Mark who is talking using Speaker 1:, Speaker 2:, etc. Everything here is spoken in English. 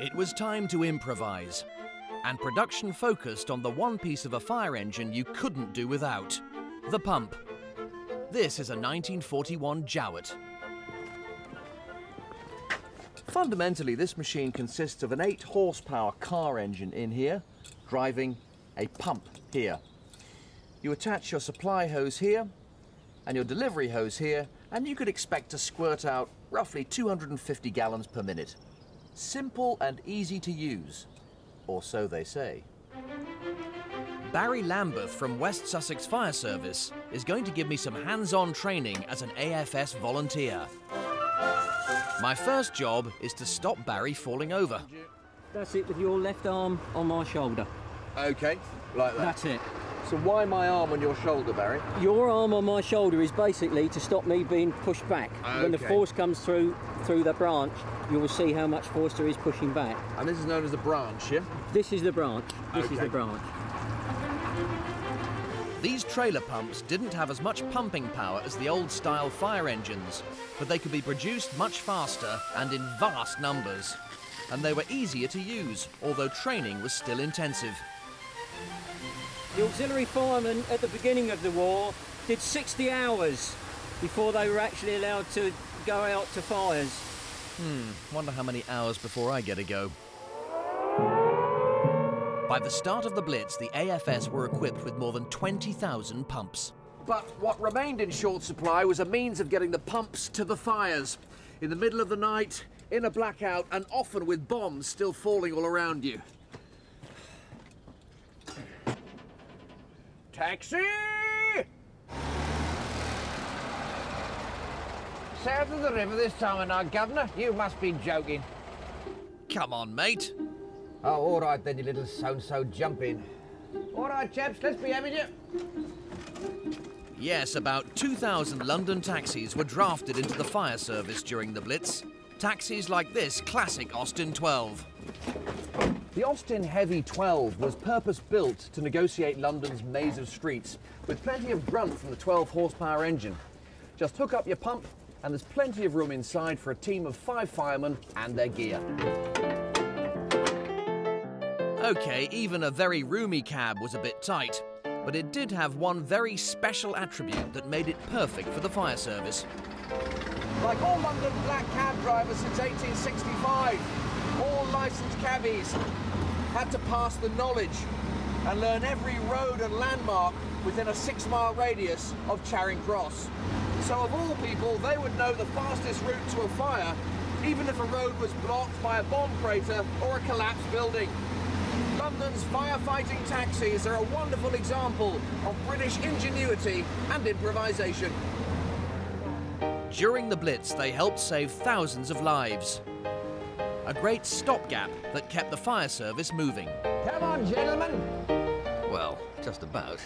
Speaker 1: It was time to improvise, and production focused on the one piece of a fire engine you couldn't do without the pump. This is a 1941 Jowett.
Speaker 2: Fundamentally, this machine consists of an 8 horsepower car engine in here, driving a pump here. You attach your supply hose here and your delivery hose here, and you could expect to squirt out roughly 250 gallons per minute. Simple and easy to use, or so they say.
Speaker 1: Barry Lambeth from West Sussex Fire Service is going to give me some hands-on training as an AFS volunteer. My first job is to stop Barry falling over.
Speaker 3: That's it with your left arm on my shoulder.
Speaker 2: Okay, like that.
Speaker 3: That's it.
Speaker 2: So why my arm on your shoulder, Barry?
Speaker 3: Your arm on my shoulder is basically to stop me being pushed back. When the force comes through through the branch, you will see how much force there is pushing back.
Speaker 2: And this is known as a branch, yeah?
Speaker 3: This is the branch. This is the branch.
Speaker 1: These trailer pumps didn't have as much pumping power as the old style fire engines, but they could be produced much faster and in vast numbers. And they were easier to use, although training was still intensive.
Speaker 3: The auxiliary firemen at the beginning of the war did 60 hours before they were actually allowed to go out to fires.
Speaker 1: Hmm, wonder how many hours before I get a go. By the start of the Blitz, the AFS were equipped with more than 20,000 pumps.
Speaker 2: But what remained in short supply was a means of getting the pumps to the fires. In the middle of the night, in a blackout, and often with bombs still falling all around you. Taxi!
Speaker 4: South of the river this time of night, Governor? You must be joking.
Speaker 1: Come on, mate.
Speaker 4: Oh, all right then, you little so-and-so, jump in. All right, chaps, let's be having you.
Speaker 1: Yes, about 2,000 London taxis were drafted into the fire service during the Blitz. Taxis like this classic Austin 12.
Speaker 2: The Austin Heavy 12 was purpose built to negotiate London's maze of streets with plenty of grunt from the 12 horsepower engine. Just hook up your pump, and there's plenty of room inside for a team of five firemen and their gear.
Speaker 1: Okay, even a very roomy cab was a bit tight, but it did have one very special attribute that made it perfect for the fire service.
Speaker 2: Like all London black cab drivers since 1865, all licensed cabbies had to pass the knowledge and learn every road and landmark within a six mile radius of Charing Cross. So, of all people, they would know the fastest route to a fire, even if a road was blocked by a bomb crater or a collapsed building. London's firefighting taxis are a wonderful example of British ingenuity and improvisation.
Speaker 1: During the Blitz, they helped save thousands of lives. A great stopgap that kept the fire service moving.
Speaker 4: Come on, gentlemen.
Speaker 1: Well, just about.